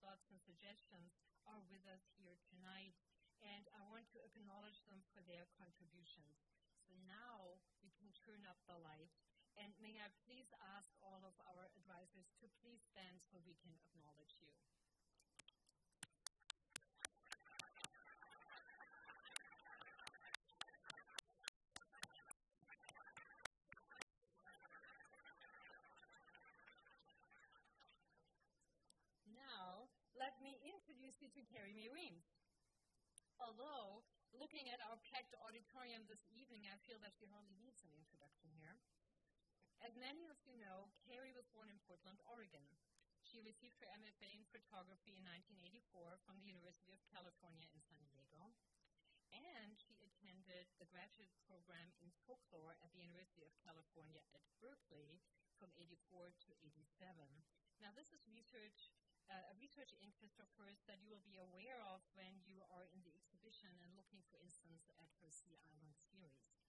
thoughts, and suggestions are with us here tonight, and I want to acknowledge them for their contributions. So now we can turn up the light, and may I please ask all of our advisors to please stand so we can acknowledge you. Now, let me you to Carrie Mae Although, looking at our packed auditorium this evening, I feel that she hardly needs an introduction here. As many of you know, Carrie was born in Portland, Oregon. She received her MFA in photography in 1984 from the University of California in San Diego. And she attended the graduate program in folklore at the University of California at Berkeley from 84 to 87. Now, this is research uh, a research interest of hers that you will be aware of when you are in the exhibition and looking, for instance, at her Sea Island series.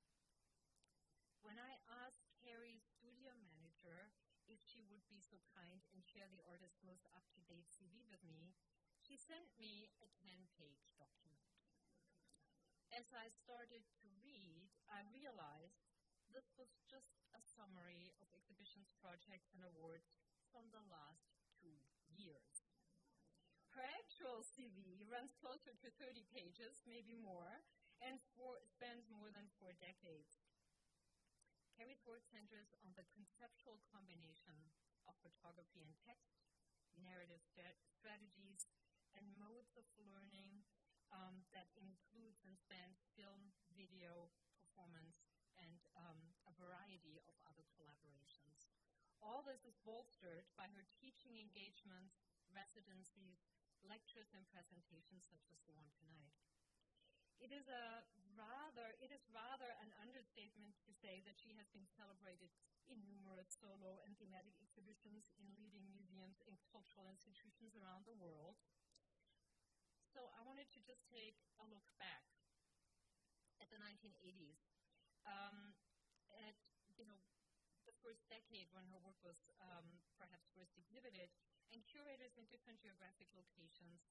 When I asked Carrie's studio manager if she would be so kind and share the artist's most up to date CV with me, she sent me a 10 page document. As I started to read, I realized this was just a summary of exhibitions, projects, and awards from the last years. Her actual CV runs closer to 30 pages, maybe more, and for, spans more than four decades. Carrie's work centers on the conceptual combination of photography and text, narrative st- strategies, and modes of learning um, that includes and spans film, video, performance, and um, a variety of other. All this is bolstered by her teaching engagements, residencies, lectures, and presentations such as the one tonight. It is a rather it is rather an understatement to say that she has been celebrated in numerous solo and thematic exhibitions in leading museums and cultural institutions around the world. So I wanted to just take a look back at the 1980s, um, at you know first decade when her work was um, perhaps first exhibited, and curators in different geographic locations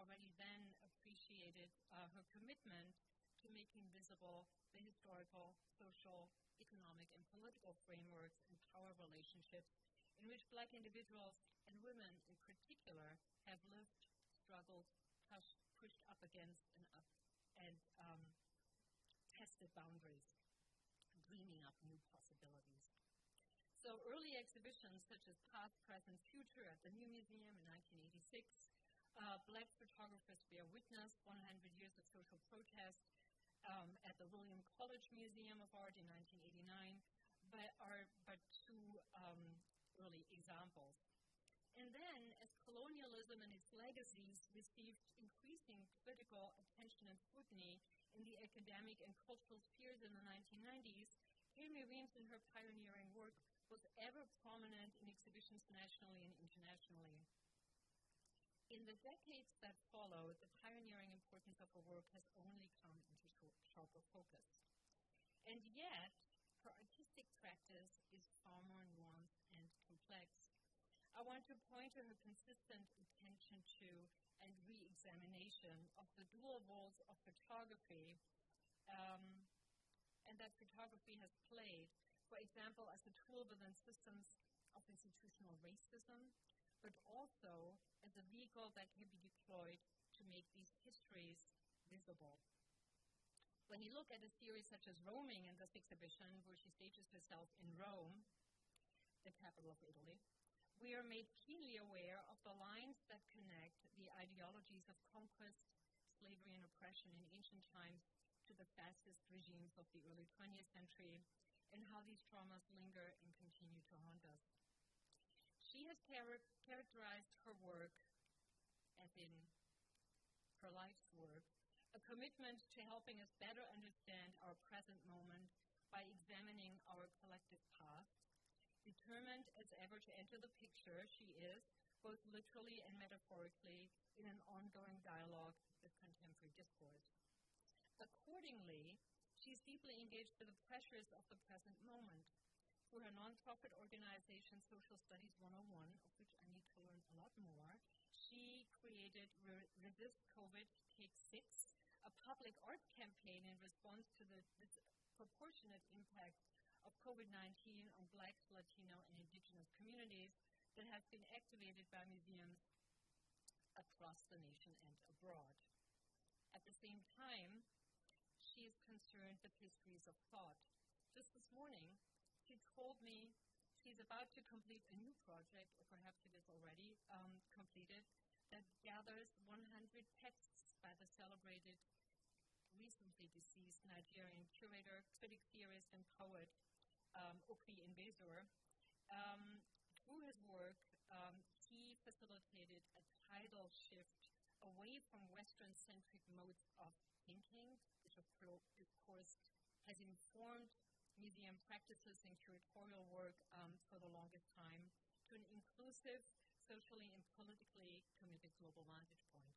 already then appreciated uh, her commitment to making visible the historical, social, economic, and political frameworks and power relationships in which black individuals and women in particular have lived, struggled, pushed, pushed up against and up and um, tested boundaries, dreaming up new possibilities. So early exhibitions such as Past, Present, Future at the New Museum in 1986, uh, Black Photographers Bear Witness, 100 Years of Social Protest um, at the Williams College Museum of Art in 1989, but are but two um, early examples. And then, as colonialism and its legacies received increasing political attention and scrutiny in the academic and cultural spheres in the 1990s, Carrie Weems and her pioneering work was ever prominent in exhibitions nationally and internationally. In the decades that followed, the pioneering importance of her work has only come into sharper focus. And yet, her artistic practice is far more nuanced and complex. I want to point to her consistent attention to and re examination of the dual roles of photography um, and that photography has played for example, as a tool within systems of institutional racism, but also as a vehicle that can be deployed to make these histories visible. When you look at a series such as Roaming in this exhibition, where she stages herself in Rome, the capital of Italy, we are made keenly aware of the lines that connect the ideologies of conquest, slavery, and oppression in ancient times to the fascist regimes of the early 20th century and how these traumas linger and continue to haunt us. She has char- characterized her work, as in her life's work, a commitment to helping us better understand our present moment by examining our collective past. Determined as ever to enter the picture, she is, both literally and metaphorically, in an ongoing dialogue with contemporary discourse. Accordingly, she is deeply engaged with the pressures of the present moment. Through her nonprofit organization, Social Studies 101, of which I need to learn a lot more, she created Re- Resist COVID Take Six, a public art campaign in response to the disproportionate impact of COVID 19 on Black, Latino, and Indigenous communities that has been activated by museums across the nation and abroad. At the same time, is concerned with histories of thought. Just this morning, she told me she's about to complete a new project, or perhaps it is already um, completed, that gathers 100 texts by the celebrated, recently deceased Nigerian curator, critic, theorist, and poet um, Okwui. Um, through his work, um, he facilitated a tidal shift away from Western-centric modes of thinking, of, course has informed museum practices and curatorial work um, for the longest time, to an inclusive, socially and politically committed global vantage point.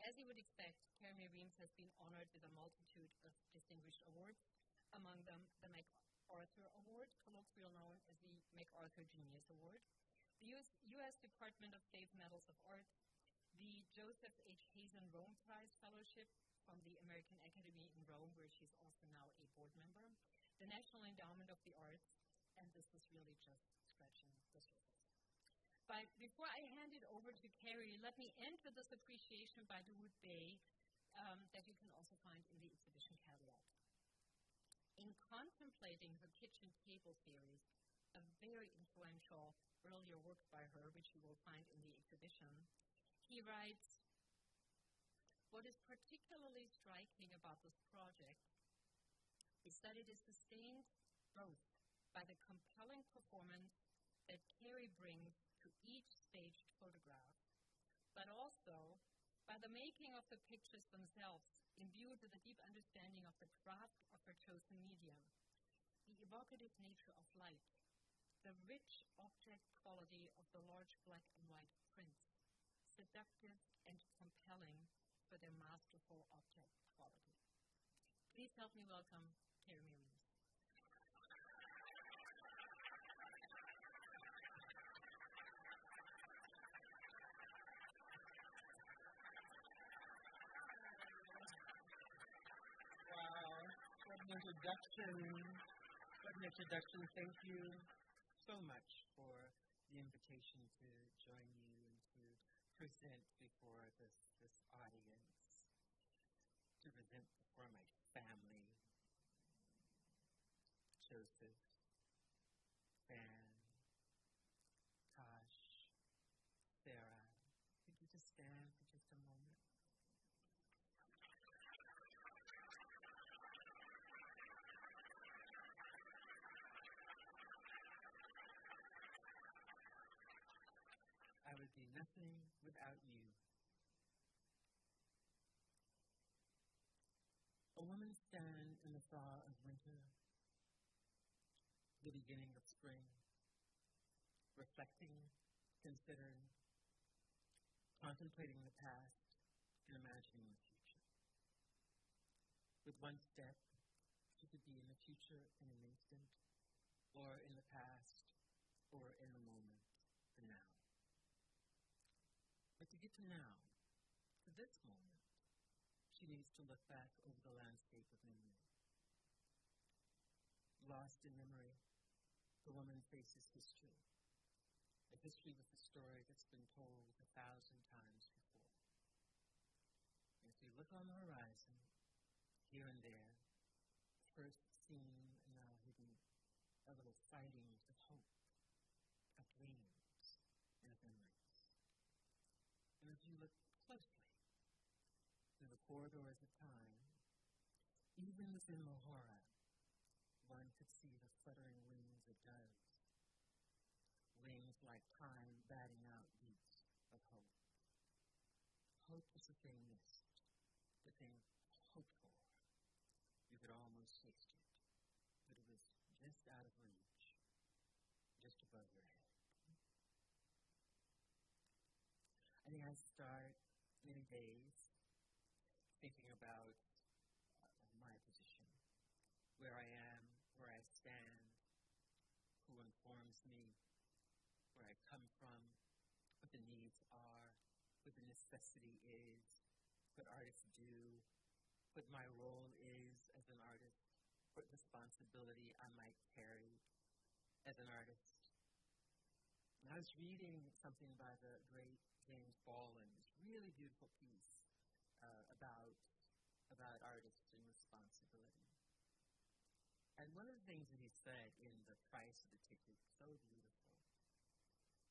As you would expect, Carrie Weems has been honored with a multitude of distinguished awards, among them the MacArthur Award, colloquially known as the MacArthur Genius Award, the US, US Department of State Medals of Art, the Joseph H. Hazen Rome Prize Fellowship from the American Academy in Rome, where she's also now a board member, the National Endowment of the Arts, and this is really just scratching the surface. But before I hand it over to Carrie, let me end with this appreciation by Dawoud Bey um, that you can also find in the exhibition catalog. In contemplating her kitchen table series, a very influential earlier work by her, which you will find in the exhibition, he writes, What is particularly striking about this project is that it is sustained both by the compelling performance that Carrie brings to each staged photograph, but also by the making of the pictures themselves imbued with a deep understanding of the craft of her chosen medium, the evocative nature of light, the rich object quality of the large black and white prints, seductive and compelling for their masterful object quality. Please help me welcome Carrie Weems. introduction. What an introduction. Thank you so much for the invitation to join you present before this, this audience, to present before my family, Joseph, Fan, Tosh, Sarah. Could you just stand for just a moment? Be nothing without you. A woman stand in the thaw of winter, the beginning of spring, reflecting, considering, contemplating the past, and imagining the future. With one step, she could be in the future in an instant, or in the past, or in the moment, the now. But to get to now, to this moment, she needs to look back over the landscape of memory. Lost in memory, the woman faces history. A history with a story that's been told a thousand times before. And if you look on the horizon, here and there, first seen and now hidden, a little sightings of hope, of dreams, and of memories. And as you look closely through the corridors of time, even within horror, one could see the fluttering wings of doves, wings like time batting out beats of hope. Hope is the thing missed, the thing hoped for. You could almost taste it, but it was just out of reach, just above your head. I think I start many days thinking about uh, my position, where I am, where I stand, who informs me, where I come from, what the needs are, what the necessity is, what artists do, what my role is as an artist, what responsibility I might carry as an artist. And I was reading something by the great James Baldwin, this really beautiful piece uh, about about artists and responsibility. And one of the things that he said in the price of the ticket, so beautiful.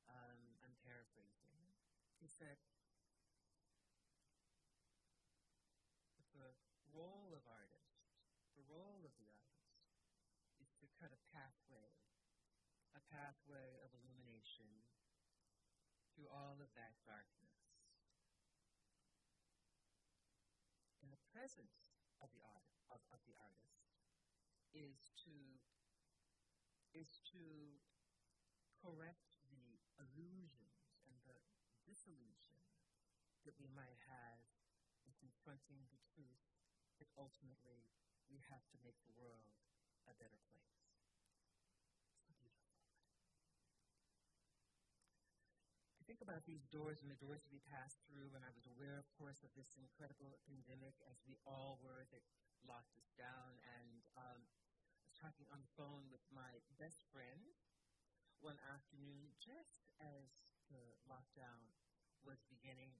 Um, I'm paraphrasing. He said, the role of artist, the role of the artist, is to cut a pathway, a pathway of illumination through all of that darkness. In the presence of the art of, of the artist is to is to correct the illusions and the disillusion that we might have in confronting the truth that ultimately we have to make the world a better place. Think about these doors and the doors we passed through, and I was aware, of course, of this incredible pandemic, as we all were, that locked us down. And um, talking on the phone with my best friend one afternoon, just as the lockdown was beginning.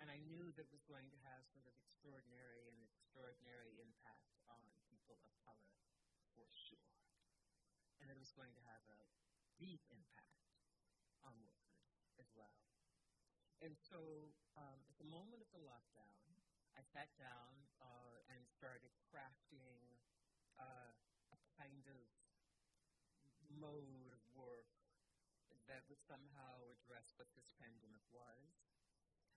And I knew that it was going to have sort of extraordinary and extraordinary impact on people of color, for sure. And that it was going to have a deep impact on workers as well. And so um, at the moment of the lockdown, I sat down uh, and started crafting uh, a kind of mode of work that would somehow address what this pandemic was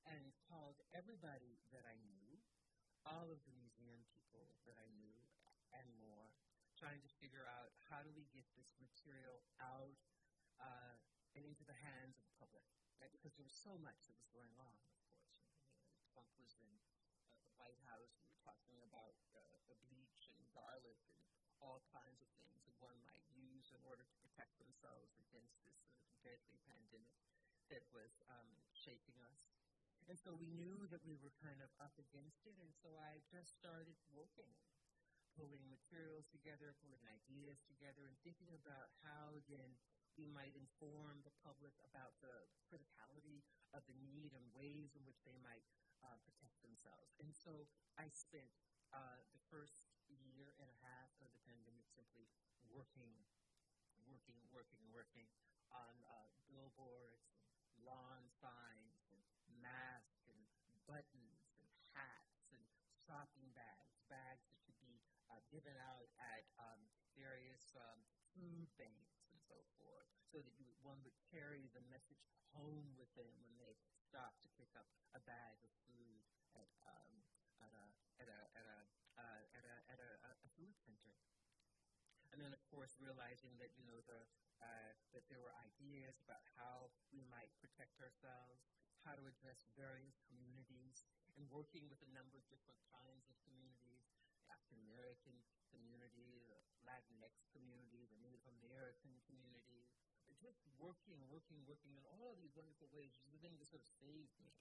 and called everybody that I knew, all of the museum people that I knew and more, trying to figure out how do we get this material out uh, and into the hands of the public. Right? Because there was so much that was going on, of course. You know, Trump was in uh, the White House. We were talking about uh, bleach and garlic and all kinds of things that one might use in order to protect themselves against this sort of deadly pandemic that was um, shaking us. And so we knew that we were kind of up against it, and so I just started working, pulling materials together, pulling ideas together, and thinking about how then we might inform the public about the criticality of the need and ways in which they might uh, protect themselves. And so I spent uh, the first year and a half of the pandemic simply working, working, working, working on uh, billboards, and lawn signs, and masks, and buttons, and hats, and shopping bags, bags that could be uh, given out at um, various um, food banks and so forth, so that you, one would carry the message home with them when they stop to pick up a bag of food at um, at a at a at a uh, at a at a, a food center. And then, of course, realizing that you know the uh, that there were ideas about how we might protect ourselves, how to address various communities, and working with a number of different kinds of communities, African American community, the Latinx community, the Native American community, just working, working, working in all of these wonderful ways, was the thing that sort of saved me,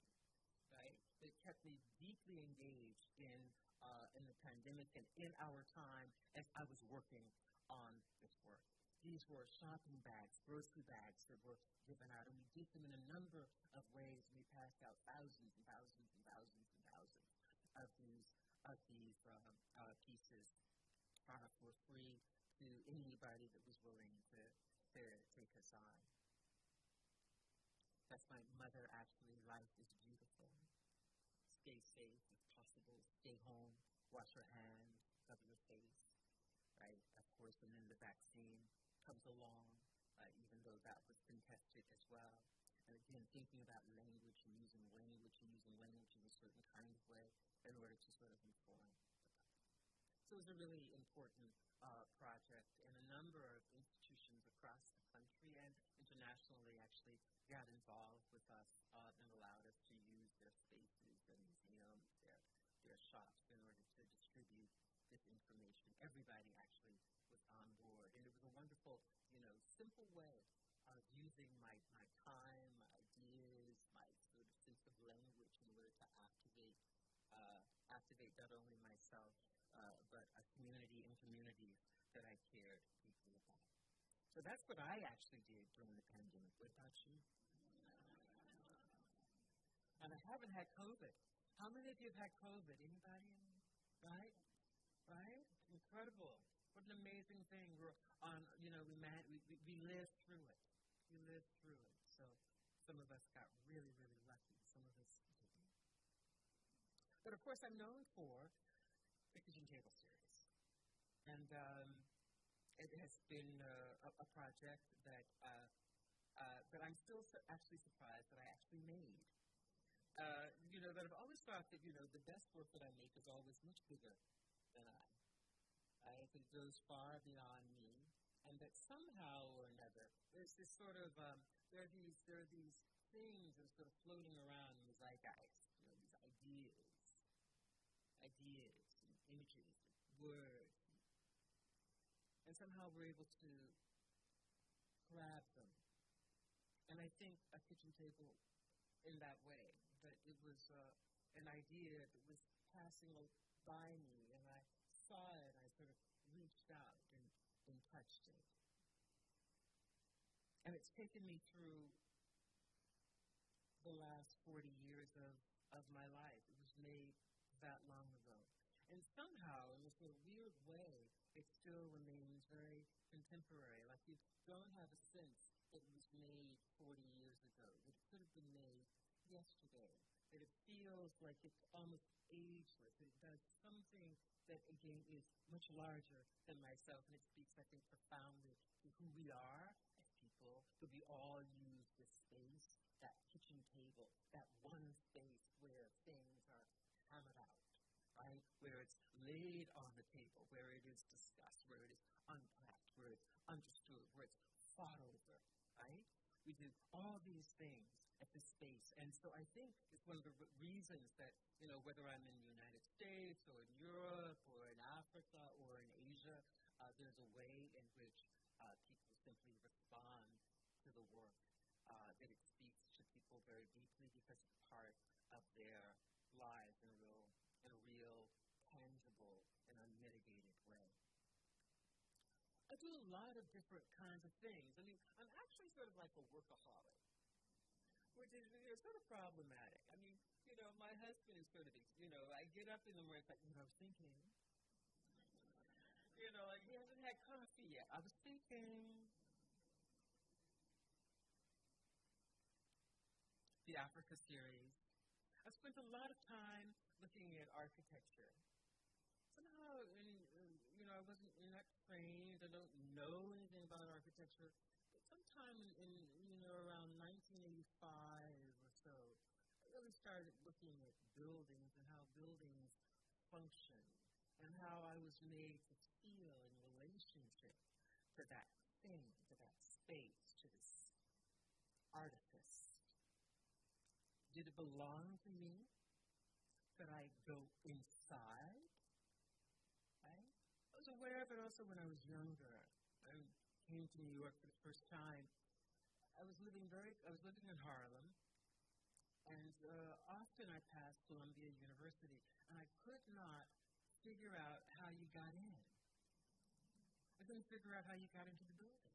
right? It kept me deeply engaged in uh, in the pandemic and in our time as I was working on this work. These were shopping bags, grocery bags that were given out, and we did them in a number of ways. We passed out thousands and thousands and thousands and thousands of these of these uh, uh, pieces uh, for free to anybody that was willing to, to take us on. That's my mother actually. Life is beautiful. Stay safe if possible. Stay home. Wash your hands. Cover your face. Right? Course, and then the vaccine comes along, uh, even though that was contested as well. And again, thinking about language and using language and using language in a certain kind of way in order to sort of inform. So it was a really important uh, project, and a number of institutions across the country and internationally actually got involved with us uh, and allowed us to use their spaces, their museums, their, their shops in order to distribute this information. Everybody actually wonderful, you know, simple way of using my, my time, my ideas, my sort of sense of language in order to activate uh, activate not only myself uh, but a community and communities that I cared deeply about. So that's what I actually did during the pandemic. What about you? And I haven't had COVID. How many of you have had COVID? Anybody? Right? Right? Incredible. What an amazing thing. We're on, you know, we, man, we, we, we lived through it. We lived through it. So some of us got really, really lucky. Some of us didn't. But of course, I'm known for the Kitchen Table series. And um, it has been uh, a, a project that, uh, uh, that I'm still su- actually surprised that I actually made. Uh, you know, that I've always thought that, you know, the best work that I make is always much bigger than I. I think it goes far beyond me, and that somehow or another, there's this sort of, um, there are these, there are these things that are sort of floating around in the zeitgeist, you know, these ideas, ideas, and images, and words, and somehow we're able to grab them. And I think a kitchen table in that way, that it was uh, an idea that was passing by me, and I saw it, Out and, and touched it. And it's taken me through the last 40 years of, of my life. It was made that long ago. And somehow, in this sort weird way, it still remains very contemporary. Like you don't have a sense it was made 40 years ago, it could have been made yesterday, that it feels like it's almost ageless, it does something that, again, is much larger than myself, and it speaks, I think, profoundly to who we are as people, that we all use this space, that kitchen table, that one space where things are hammered out, right? Where it's laid on the table, where it is discussed, where it is unpacked, where it's understood, where it's fought over, right? We do all these things at this space. And so I think it's one of the re- reasons that, you know, whether I'm in the United States or in Europe or in Africa or in Asia, uh, there's a way in which uh, people simply respond to the work, uh, that it speaks to people very deeply because it's part of their lives in a real, in a real, tangible, and unmitigated way. I do a lot of different kinds of things. I mean, I'm actually sort of like a workaholic, which is you know, sort of problematic. I mean, you know, my husband is sort of, you know, I get up in the morning, like, you know, I was thinking, you know, like he hasn't had coffee yet. I was thinking. The Africa series. I've spent a lot of time looking at architecture somehow, and, uh, you know, I wasn't not trained. I don't know anything about architecture. Sometime in, in you know around 1985 or so, I really started looking at buildings and how buildings function and how I was made to feel in relationship to that thing, to that space, to this artifice. Did it belong to me? Could I go inside? Right? I was aware of it also when I was younger. I came to New York for the first time. I was living very. I was living in Harlem, and uh, often I passed Columbia University, and I could not figure out how you got in. I couldn't figure out how you got into the building.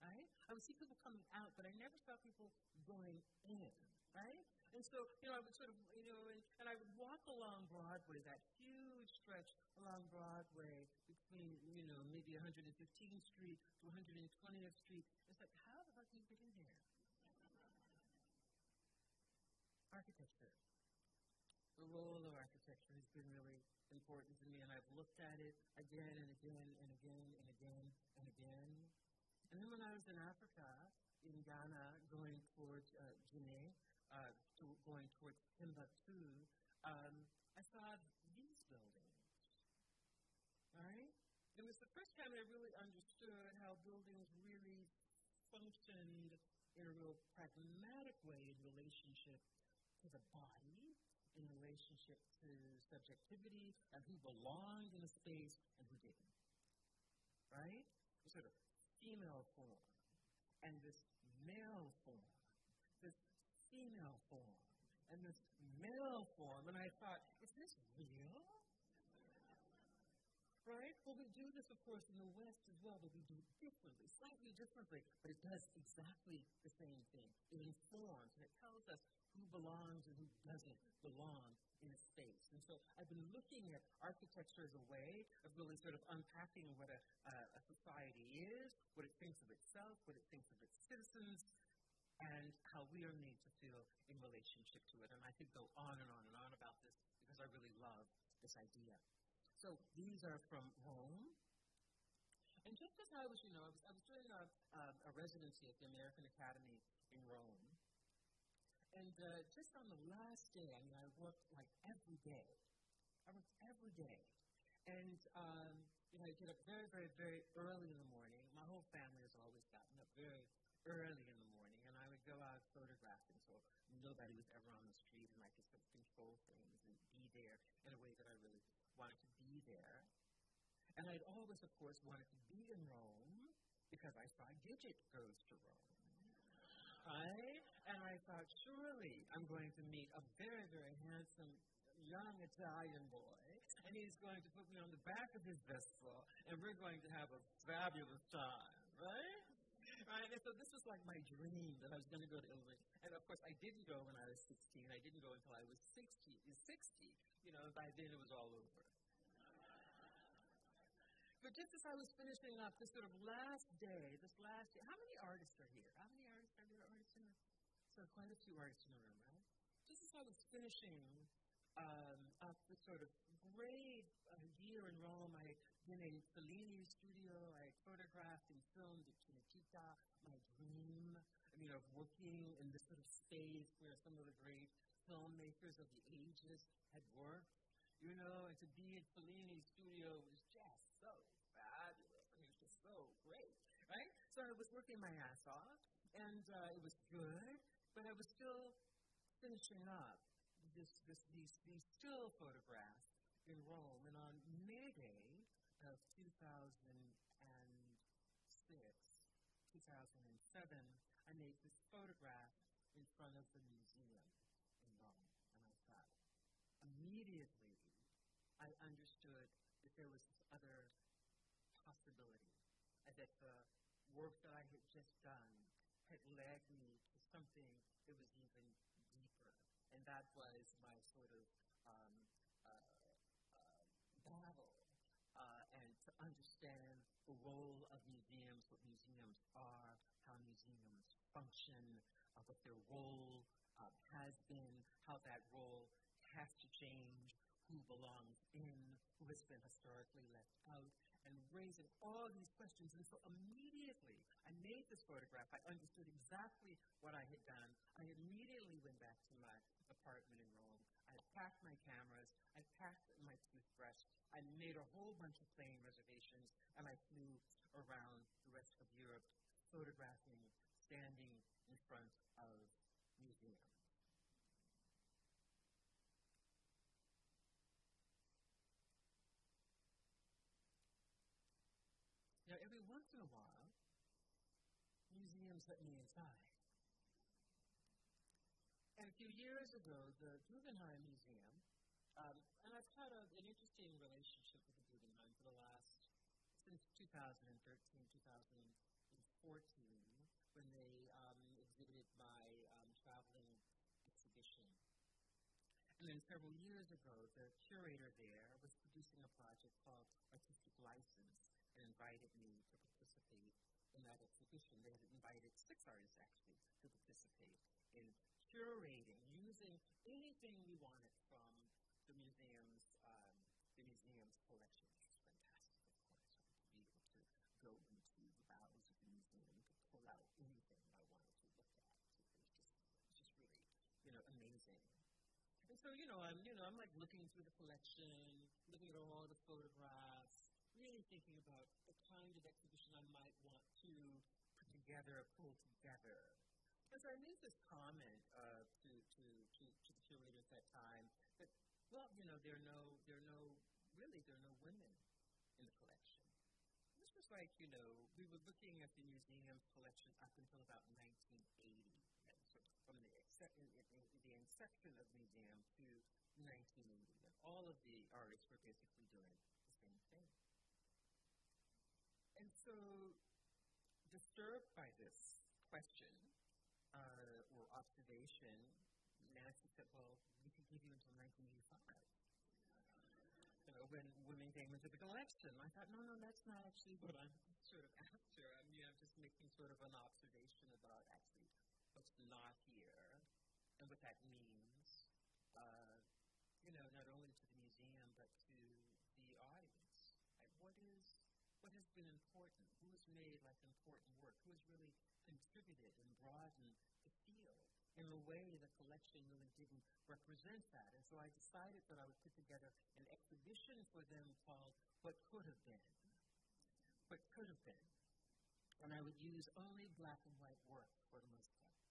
Right? I would see people coming out, but I never saw people going in. Right? And so, you know, I would sort of, you know, and, and I would walk along Broadway, that huge stretch along Broadway between, you know, maybe 115th Street to 120th Street. It's like, how the fuck do you get in here? Architecture. The role of architecture has been really important to me, and I've looked at it again and again and again and again and again. And then when I was in Africa, in Ghana, going towards uh, Guinea, uh, to, going towards Timbuktu, um, I saw these buildings. Right? It was the first time I really understood how buildings really functioned in a real pragmatic way in relationship to the body, in relationship to subjectivity, and who belonged in a space and who didn't. Right? The sort of female form and this male form, this female form and this male form, and I thought, is this real? Right? Well, we do this, of course, in the West as well, but we do it differently, slightly differently, but it does exactly the same thing. It informs and it tells us who belongs and who doesn't belong in a space. And so I've been looking at architecture as a way of really sort of unpacking what a, uh, a society is, what it thinks of itself, what it thinks of its citizens, and how we are made to feel in relationship to it. And I could go on and on and on about this because I really love this idea. So these are from Rome. And just as I was, you know, I was, I was doing a, a, a residency at the American Academy in Rome. And uh, just on the last day, I mean, I worked like every day. I worked every day. And, um, you know, I get up very, very, very early in the morning. My whole family has always gotten up very early in the morning. And I would go out photographing so nobody was ever on the street and I could sort of control things and be there in a way that I really wanted to there. And I'd always, of course, wanted to be in Rome because I saw Gidget goes to Rome. Right? And I thought, surely I'm going to meet a very, very handsome young Italian boy, and he's going to put me on the back of his Vespa, and we're going to have a fabulous time, right? Right, and so this was like my dream that I was going to go to Italy. And of course, I didn't go when I was 16. I didn't go until I was 60. 60, you know, by then it was all over. But just as I was finishing up this sort of last day, this last day, how many artists are here? How many artists are there? Artists in the, so quite a few artists in the room, right? Just as I was finishing um, up this sort of great uh, year in Rome, I been in Fellini's studio, I photographed and filmed at Cinecittà, my dream, you know, of working in this sort of space where some of the great filmmakers of the ages had worked you know, and to be in Fellini's studio was just so fabulous. I mean, it was just so great, right? So I was working my ass off, and uh, it was good, but I was still finishing up this, this, these, these still photographs in Rome. And on May Day of 2006, 2007, I made this photograph in front of the museum in Rome. And I thought, immediately, I understood that there was and that the work that I had just done had led me to something that was even deeper. And that was my sort of um, uh, uh, battle uh, and to understand the role of museums, what museums are, how museums function, uh, what their role uh, has been, how that role has to change, who belongs in, who has been historically left out, and raising all these questions. And so immediately I made this photograph. I understood exactly what I had done. I immediately went back to my apartment in Rome. I packed my cameras. I packed my toothbrush. I made a whole bunch of plane reservations, and I flew around the rest of Europe photographing, standing in front of museums. Now, every once in a while, museums let me inside. And a few years ago, the Guggenheim Museum, um, and I've had a, an interesting relationship with the Guggenheim for the last, since 2013, 2014, when they um, exhibited my um, traveling exhibition. And then several years ago, the curator there was producing a project called Artistic License, and invited me to participate in that exhibition. They had invited six artists actually to participate in curating, using anything we wanted from the museum's um, the museum's collection, which was fantastic, of course. To be able to go into the bowels of the museum, you pull out anything I wanted to look at. So it was just, just really, you know, amazing. And so, you know, I'm, you know, I'm like looking through the collection, looking at all the photographs, really thinking about the kind of exhibition I might want to put together, pull together. And so I made this comment uh, to, to, to, to the curator at that time that, well, you know, there are no, there are no, really, there are no women in the collection. This was like, you know, we were looking at the museum's collection up until about 1980. And so from the, in, in the inception of the museum to 1980. And all of the artists were basically doing the same thing. So disturbed by this question uh, or observation, Nancy said, well, we could give you until 1985. You know, when women came into the collection. I thought, no, no, that's not actually what I'm sort of after. I mean, I'm just making sort of an observation about actually what's not here and what that means, uh, you know, not only to the museum but to the audience. Like, what is what has been important? Who has made like important work? Who has really contributed and broadened the field in a way the collection really didn't represent that? And so I decided that I would put together an exhibition for them called What Could Have Been. What Could Have Been. And I would use only black and white work for the most part.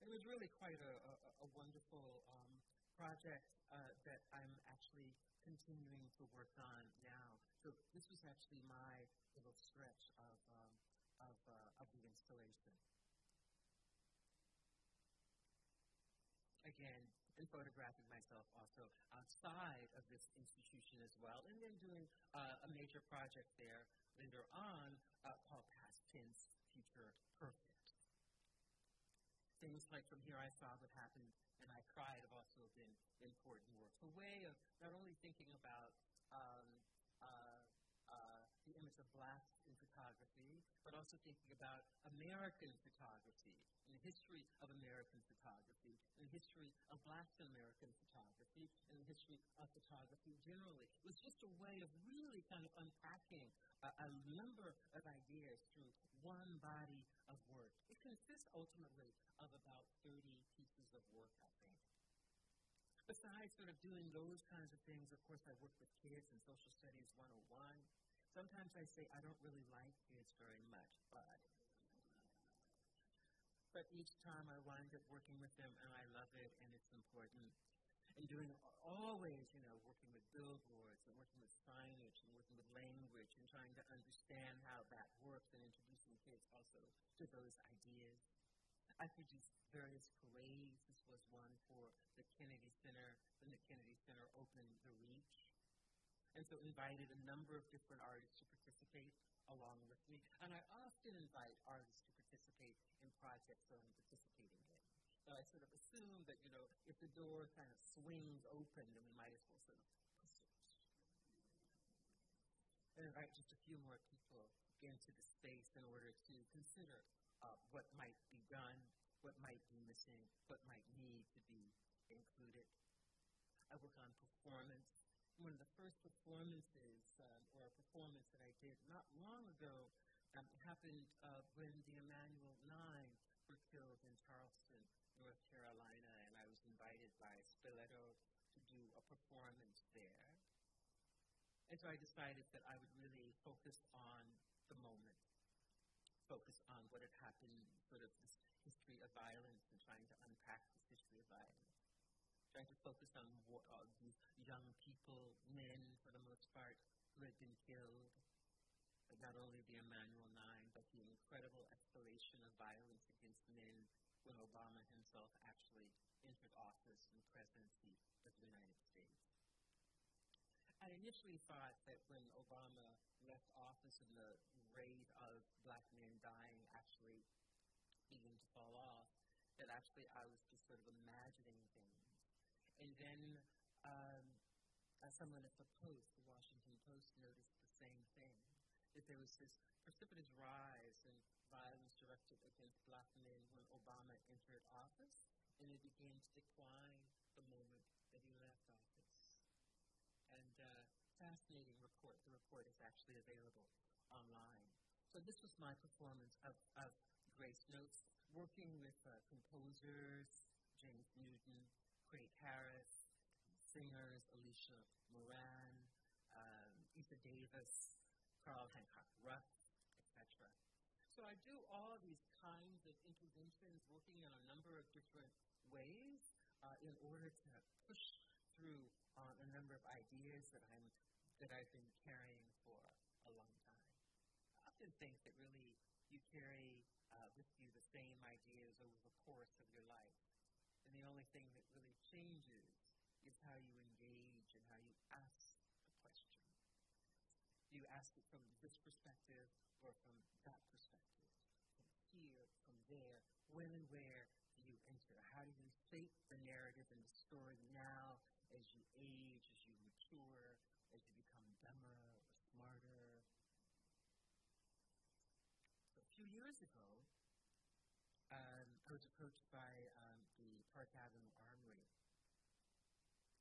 It was really quite a, a, a wonderful um, project uh, that I'm actually continuing to work on now. So this was actually my little stretch of, um, of, uh, of the installation. Again, in photographing myself also outside of this institution as well, and then doing uh, a major project there later on uh, called Past Tense, Future Perfect. Things like From Here I Saw What Happened and I Cried have also been important works. A way of not only thinking about um, Uh, uh, the image of blacks in photography, but also thinking about American photography, and the history of American photography, and the history of blacks in American photography, and the history of photography generally. It was just a way of really kind of unpacking a number of ideas through one body of work. It consists ultimately of about 30 pieces of work, I think. Besides sort of doing those kinds of things, of course, I work with kids in Social Studies 101. Sometimes I say I don't really like kids very much, but but each time I wind up working with them and I love it and it's important. And doing always, you know, working with billboards and working with signage and working with language and trying to understand how that works and introducing kids also to those ideas. I produced various parades. This was one for the Kennedy Center when the Kennedy Center opened the Reach. And so invited a number of different artists to participate along with me. And I often invite artists to participate in projects that I'm participating in. So I sort of assume that, you know, if the door kind of swings open, then we might as well sort of push it. And invite just a few more people into the space in order to consider uh, what might be done, what might be missing, what might need to be included. I work on performance. One of the first performances, um, or a performance that I did not long ago, um, happened uh, when the Emanuel Nine were killed in Charleston, North Carolina, and I was invited by Spoleto to do a performance there. And so I decided that I would really focus on the moment, focus on what had happened, sort of this history of violence, and trying to unpack this history of violence. Trying to focus on what, uh, these young people, men for the most part, who had been killed. But not only the Emanuel Nine, but the incredible escalation of violence against men when Obama himself actually entered office and presidency of the United States. I initially thought that when Obama left office and the black men dying actually began to fall off, that actually I was just sort of imagining things. And then um, uh, someone at the Post, the Washington Post, noticed the same thing, that there was this precipitous rise in violence directed against black men when Obama entered office, and it began to decline the moment that he left office. And uh, fascinating report. The report is actually available online. So this was my performance of, of Grace Notes, working with uh, composers, James Newton, Craig Harris, singers, Alicia Moran, um, Eisa Davis, Carl Hancock Rux, etc. So I do all these kinds of interventions, working in a number of different ways uh, in order to push through on a number of ideas that I'm that I've been carrying for a long time. Often think that really you carry uh, with you the same ideas over the course of your life, and the only thing that really changes is how you engage and how you ask the question. Do you ask it from this perspective or from that perspective? From here, from there? When and where do you enter? How do you shape the narrative and the story now as you age, as you mature, as you become dumber or smarter? So a few years ago, um, I was approached by um, the Park Avenue Armory,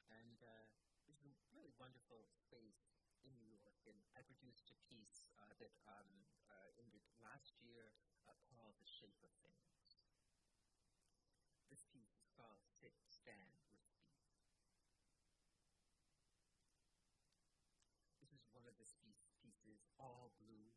and uh, it's a really wonderful space in New York. And I produced a piece uh, that um, uh, ended last year uh, called "The Shape of Things." This piece is called "Sit, Stand, or Speak." This is one of the piece, pieces, all blue.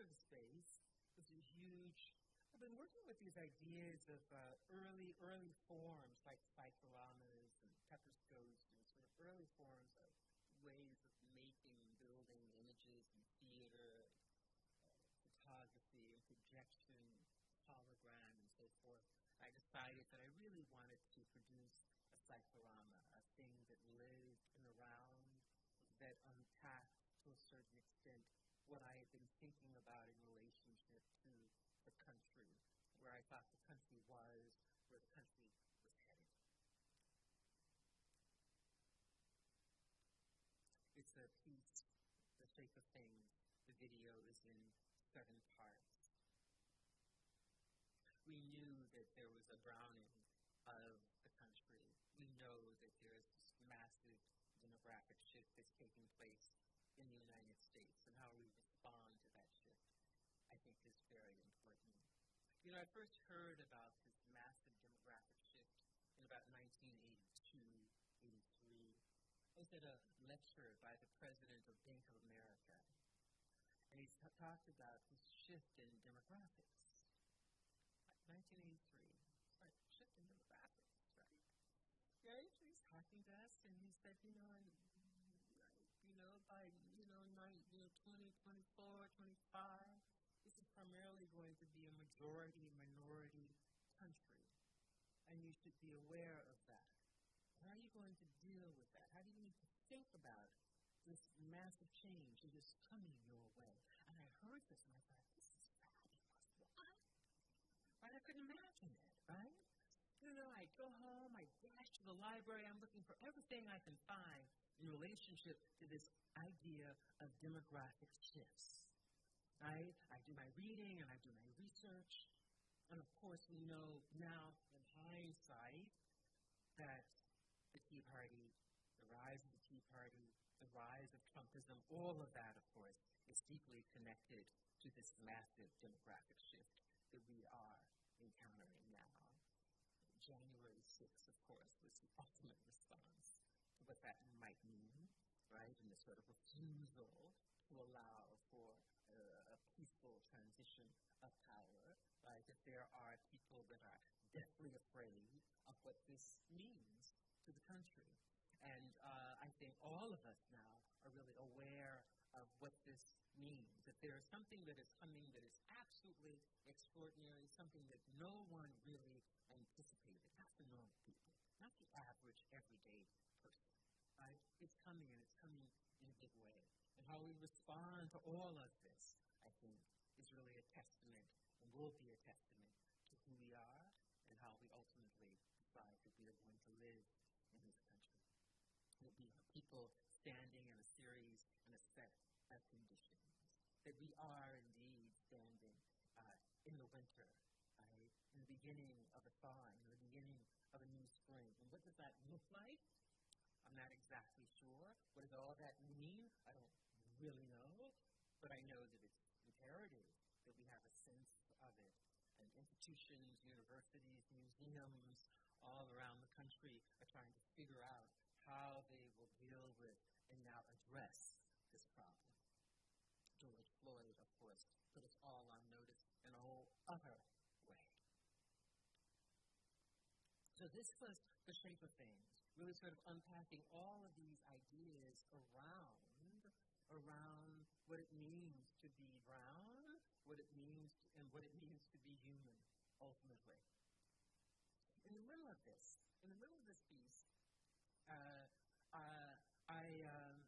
In the space was a huge. I've been working with these ideas of uh, early, early forms like cycloramas and Pepper's Ghost and sort of early forms of ways of making, building images and theater, uh, photography and projection, hologram and so forth. I decided that I really wanted to produce a cyclorama, a thing that lived and around, that unpacked to a certain extent what I had been thinking about in relationship to the country, where I thought the country was, where the country was headed. It's a piece, The Shape of Things. The video is in seven parts. We knew that there was a browning of the country. We know that there's this massive demographic shift that's taking place in the United States and how we respond to that shift, I think is very important. You know, I first heard about this massive demographic shift in about 1982, 83. I was at a lecture by the president of Bank of America, and he t- talked about this shift in demographics. 1983, right? Shift in demographics, right? Right? He's talking to us, and he said, you know, and you know, by, you know, nine, you know, 20, 24, 25, this is primarily going to be a majority minority country. And you should be aware of that. How are you going to deal with that? How do you need to think about this massive change that is coming your way? And I heard this and I thought, this is fabulous. What? Right? I couldn't imagine it, right? You know, I go home, I dash to the library, I'm looking for everything I can find in relationship to this idea of demographic shifts. Right? I do my reading and I do my research. And of course, we know now in hindsight that the Tea Party, the rise of the Tea Party, the rise of Trumpism, all of that, of course, is deeply connected to this massive demographic shift that we are encountering now. January 6th, of course, was the ultimate what that might mean, right? And the sort of refusal to allow for a, a peaceful transition of power, right? That there are people that are deathly afraid of what this means to the country. And uh, I think all of us now are really aware of what this means. That there is something that is coming that is absolutely extraordinary, something that no one really anticipated, not the normal people, not the average, everyday. Right? It's coming, and it's coming in a big way. And how we respond to all of this, I think, is really a testament, and will be a testament to who we are and how we ultimately decide that we are going to live in this country. We'll be people standing in a series and a set of conditions. That we are indeed standing uh, in the winter, right? in the beginning of a thaw, in the beginning of a new spring. And what does that look like? I'm not exactly sure. What does all that mean? I don't really know, but I know that it's imperative that we have a sense of it. And institutions, universities, museums, all around the country are trying to figure out how they will deal with and now address this problem. George Floyd, of course, put us all on notice in a whole other way. So this was the shape of things, really sort of unpacking all of these ideas around around what it means to be brown what it means and what it means to be human, ultimately. In the middle of this, in the middle of this piece, uh, uh, I um,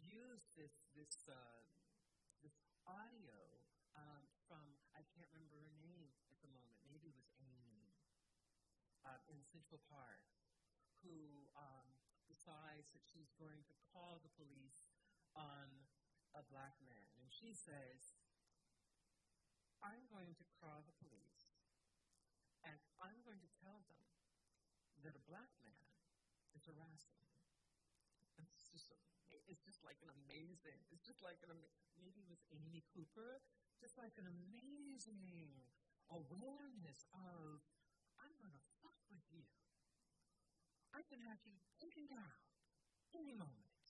used this this uh, this audio um, from I can't remember her name at the moment. Maybe it was Amy uh, in Central Park, who um, decides that she's going to call the police on a black man, and she says, "I'm going to call the police, and I'm going to tell them that a black man is harassing me." It's just, it's just like an amazing. It's just like an maybe it was Amy Cooper, just like an amazing awareness of I'm going to with you. I can have you taken down any moment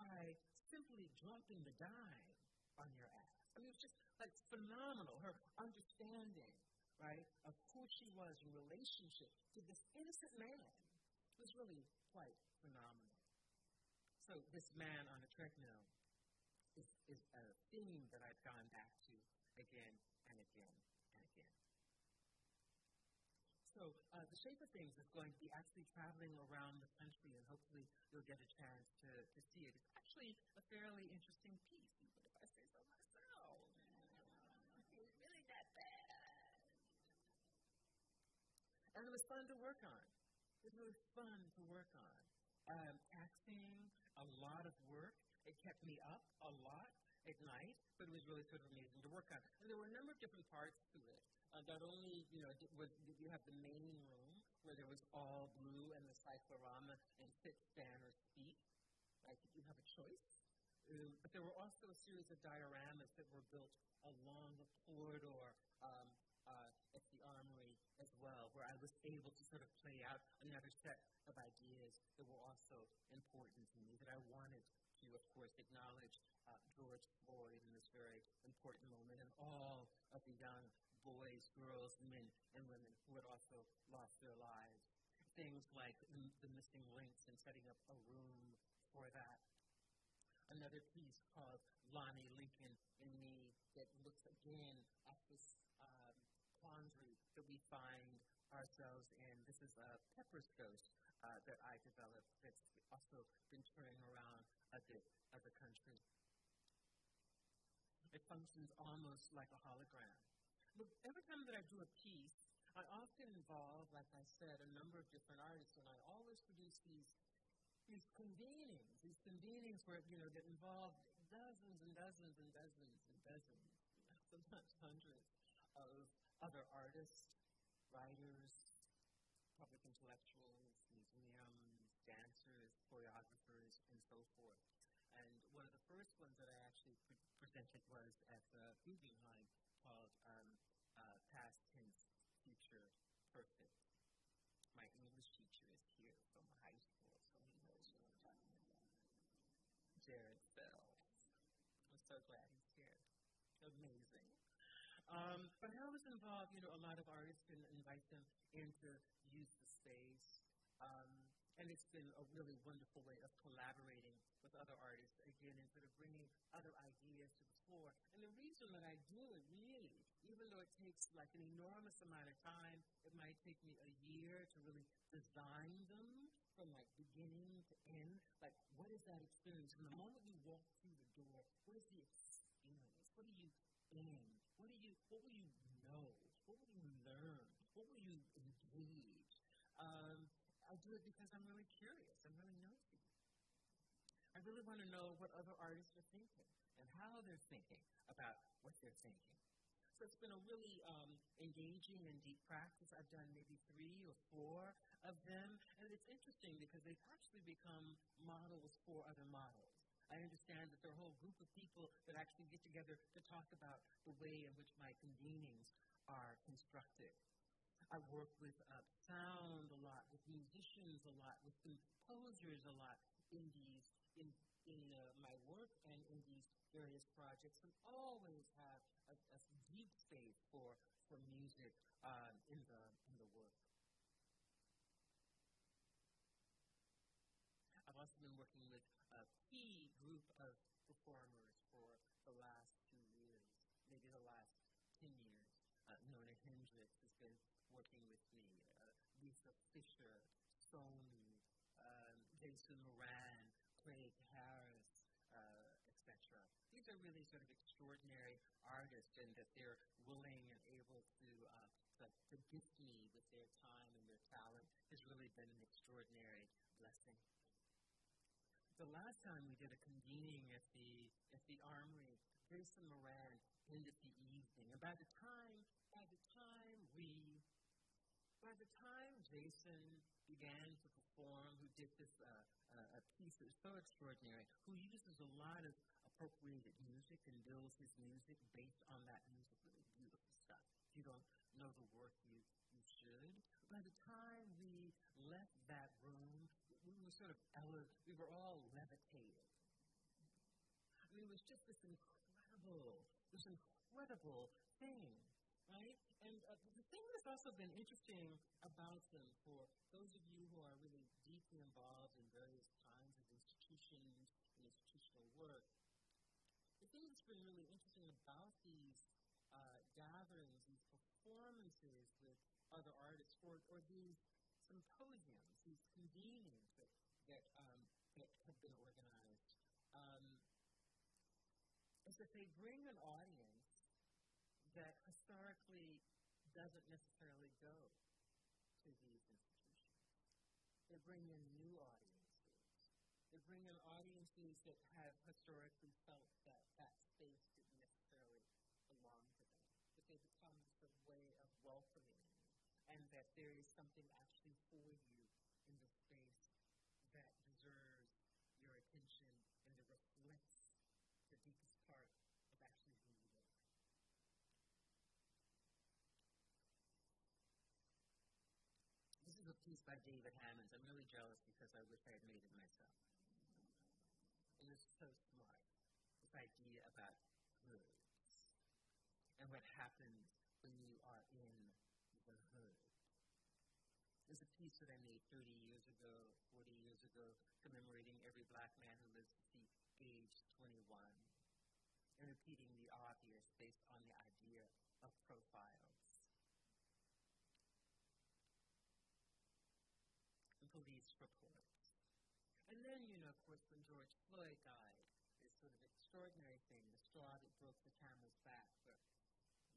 by simply dropping the dime on your ass. I mean, it was just like phenomenal. Her understanding, right, of who she was in relationship to this innocent man was really quite phenomenal. So this man on the treadmill is, is a theme that I've gone back to again and again. So uh, the shape of things is going to be actually traveling around the country, and hopefully you'll get a chance to, to see it. It's actually a fairly interesting piece, even if I say so myself. It's really not bad. And it was fun to work on. It was fun to work on. Um, taxing, a lot of work. It kept me up a lot at night, but it was really sort of amazing to work on. And there were a number of different parts to it. Uh, not only, you know, did, was, did you have the main room where there was all blue and the cyclorama and sit, stand, or speak. Like you have a choice. Um, but there were also a series of dioramas that were built along the corridor um, uh, at the armory as well, where I was able to sort of play out another set of ideas that were also important to me, that I wanted to, of course, acknowledge uh, George Floyd in this very important moment and all of the young boys, girls, men, and women who had also lost their lives. Things like the, the missing links and setting up a room for that. Another piece called Lonnie Lincoln and Me that looks again at this um, quandary that we find ourselves in. This is a Pepper's Ghost uh, that I developed that's also been touring around of the country. It functions almost like a hologram. But every time that I do a piece, I often involve, like I said, a number of different artists, and I always produce these these convenings, these convenings where you know that involve dozens and dozens and dozens and dozens, sometimes hundreds of other artists, writers, public intellectuals, dancers, choreographers, and so forth. And one of the first ones that I actually pre- presented was at the Guggenheim called um, uh, Past Tense, Future Perfect. My English teacher is here from high school, so he knows what I'm talking about. Jared Fells. I'm so glad he's here. Amazing. Um, but I was involved, you know, a lot of artists and invite them in to use the space. Um, and it's been a really wonderful way of collaborating with other artists, again, and sort of bringing other ideas to the fore. And the reason that I do it, really, even though it takes like an enormous amount of time, it might take me a year to really design them from like beginning to end. Like, what is that experience? From the moment you walk through the door, what is the experience? What are you in? What do you? What will you know? What will you learn? What will you engage? Um, I do it because I'm really curious. I'm really nosy. I really want to know what other artists are thinking and how they're thinking about what they're thinking. So it's been a really um, engaging and deep practice. I've done maybe three or four of them, and it's interesting because they've actually become models for other models. I understand that there are a whole group of people that actually get together to talk about the way in which my convenings are constructed. I work with uh, sound a lot, with musicians a lot, with composers a lot in these in in uh, my work and in these various projects, and always have a, a deep space for for music uh, in the in the work. I've also been working with a key group of performers for the last two years, maybe the last ten years. Nona Hendryx has been working with me, uh, Lisa Fischer, Sony, um, Jason Moran, Craig Harris, uh, etc. These are really sort of extraordinary artists, and that they're willing and able to, uh, to, to gift me with their time and their talent has really been an extraordinary blessing. The last time we did a convening at the at the Armory, Jason Moran ended the evening, and by the time by the time we by the time Jason began to perform, who did this uh, uh, a piece that was so extraordinary, who uses a lot of appropriated music and builds his music based on that music, really beautiful stuff. If you don't know the work, you you should. By the time we left that room, we were sort of ele- we were all levitated. I mean, it was just this incredible, this incredible thing right? And uh, the thing that's also been interesting about them for those of you who are really deeply involved in various kinds of institutions and institutional work, the thing that's been really interesting about these uh, gatherings, these performances with other artists, or, or these symposiums, these convenings that, that, um, that have been organized, um, is that they bring an audience that historically doesn't necessarily go to these institutions. They bring in new audiences. They bring in audiences that have historically felt that that space didn't necessarily belong to them, that they become a way of welcoming, and that there is something actually for you in the space that deserves your attention and that reflects the deepest part of actually who you are. This is a piece by David Hammonds. I'm really jealous because I wish I had made it myself. And it's so smart. This idea about hoods and what happens when you are in the hood. There's a piece that I made 30 years ago, 40 years ago, commemorating every black man who lives to see age 21, and repeating the obvious based on the idea of profiles. And police reports. You know, of course, when George Floyd died, this sort of extraordinary thing, the straw that broke the camel's back, where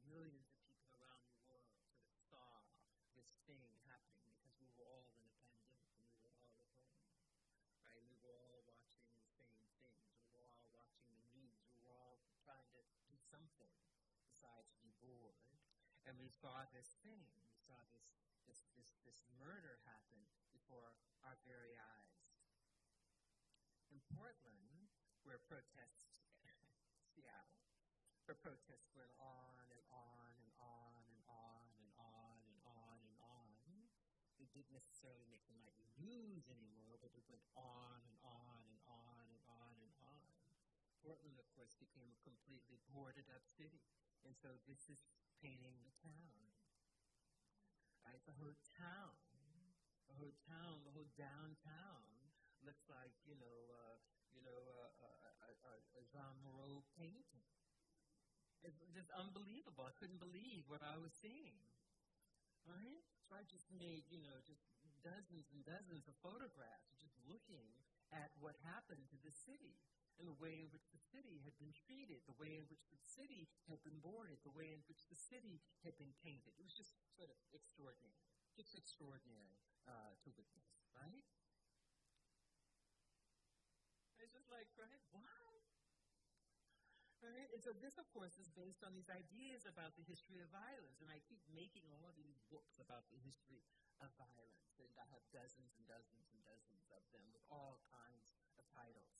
millions of people around the world sort of saw this thing happening because we were all in a pandemic and we were all at home, right? We were all watching the same things. We were all watching the news. We were all trying to do something besides be bored. And we saw this thing. We saw this this this, this murder happen before our very eyes. In Portland, where protests, Seattle, where protests went on and on and on and on and on and on and on. It didn't necessarily make the nightly news anymore, but it went on and on and on and on and on. Portland, of course, became a completely boarded up city. And so this is painting the town. Right? The whole town. The whole town, the whole downtown looks like, you know, uh, you know, uh, a, a, a Jean Moreau painting. It's just unbelievable. I couldn't believe what I was seeing. Right? So I just made, you know, just dozens and dozens of photographs, just looking at what happened to the city and the way in which the city had been treated, the way in which the city had been boarded, the way in which the city had been painted. It was just sort of extraordinary, just extraordinary uh, to witness, right? It's just like, right, why? Right? And so this, of course, is based on these ideas about the history of violence. And I keep making all of these books about the history of violence. And I have dozens and dozens and dozens of them with all kinds of titles.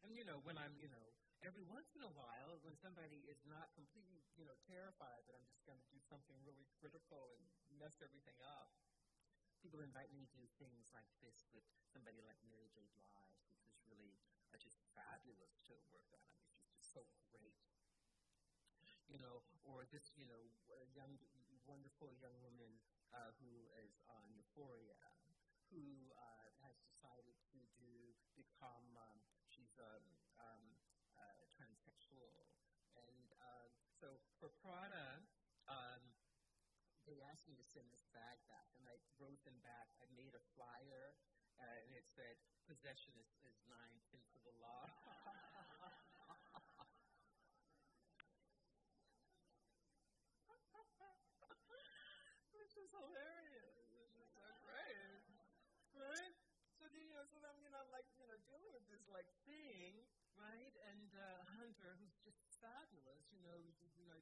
And, you know, when I'm, you know, every once in a while, when somebody is not completely, you know, terrified that I'm just going to do something really critical and mess everything up, people invite me to do things like this with somebody like Mary J. Blige, which was really uh, just fabulous to work on. I mean, she's just so great. You know, or this, you know, young, wonderful young woman uh, who is on Euphoria, who uh, has decided to do become. Um, she's um, um, uh, transsexual, and uh, so for Prada, um, send this bag back. And I wrote them back. I made a flyer, uh, and it said, possession is, is nine tenths of the law. Which is hilarious. Which is so great. Right? So, you know, so I'm, you know, I'm like, you know, dealing with this, like, thing, right? And uh, Hunter, who's just fabulous, you know, you know,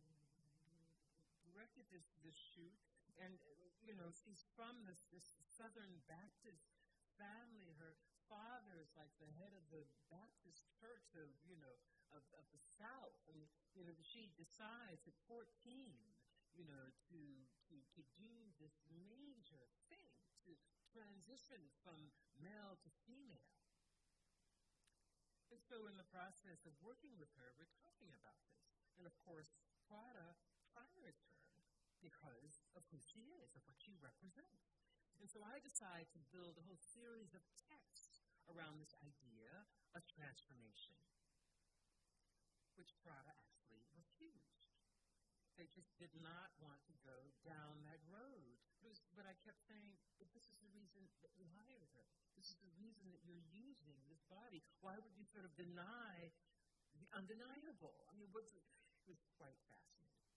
directed this, this shoot. And, you know, she's from this, this Southern Baptist family. Her father is like the head of the Baptist church of, you know, of, of the South. And, you know, she decides at 14, you know, to, to, to do this major thing, to transition from male to female. And so, in the process of working with her, we're talking about this. And of course, Prada hires her because of who she is, of what she represents. And so I decide to build a whole series of texts around this idea of transformation, which Prada actually refused. They just did not want to go down that road. Was, but I kept saying, but this is the reason that you hired her. This is the reason that you're using this body. Why would you sort of deny the undeniable? I mean, what's, it was quite fascinating.